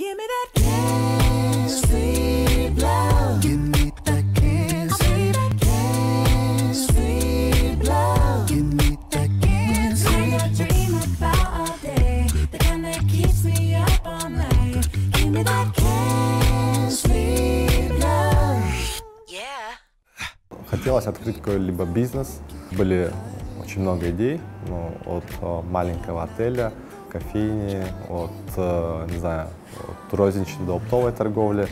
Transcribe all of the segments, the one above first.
Give me that can't sleep love. Give me that can't sleep. Can't sleep love. Give me that can't sleep. I dream about all day. The kind that keeps me up all night. Give me that can't sleep love. Yeah. Хотелось открыть какой-либо бизнес. Были очень много идей, ну, от э, маленького отеля, кофейни, от, э, не знаю, от розничной до оптовой торговли.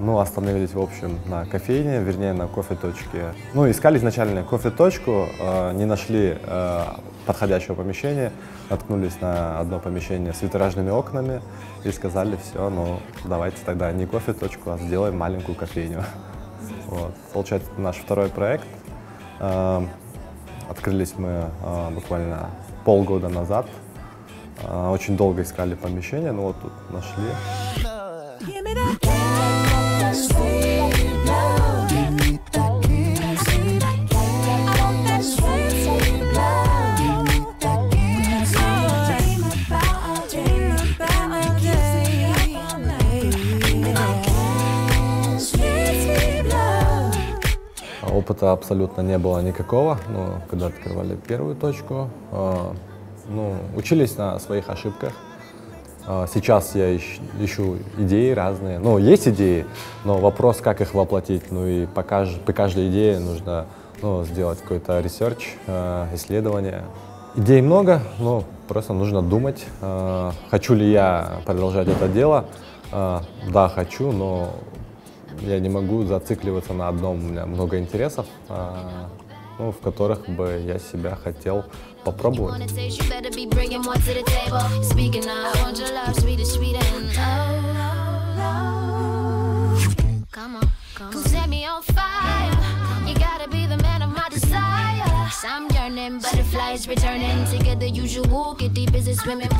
Ну, остановились, в общем, на кофейне, вернее, на кофе-точке. Ну, искали изначально кофе-точку, э, не нашли э, подходящего помещения, наткнулись на одно помещение с витражными окнами и сказали, все, ну, давайте тогда не кофе-точку, а сделаем маленькую кофейню. Вот. Получается, наш второй проект. Э, Открылись мы э, буквально полгода назад. Э, Очень долго искали помещение, но вот тут нашли. Опыта абсолютно не было никакого, ну, когда открывали первую точку. Э, Ну, учились на своих ошибках. Э, Сейчас я ищ- ищу идеи разные. Ну, есть идеи, но вопрос, как их воплотить. Ну и по, кажд- по каждой идее нужно ну, сделать какой-то research, э, исследование. Идей много, но просто нужно думать, хочу ли я продолжать это дело. Да, хочу, но я не могу зацикливаться на одном. У меня много интересов, а, ну, в которых бы я себя хотел попробовать.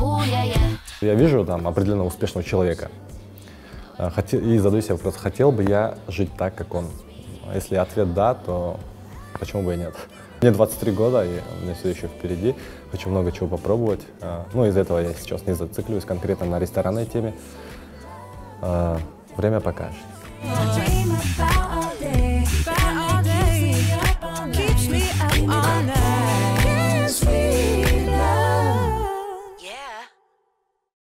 Oh. Я вижу там определенно успешного человека А, хоте- и задаю себе вопрос, хотел бы я жить так, как он? Если ответ да, то почему бы и нет? Мне 23 года, и у меня все еще впереди. Хочу много чего попробовать. А, Ну, из-за этого я сейчас не зацикливаюсь конкретно на ресторанной теме. А, Время покажет.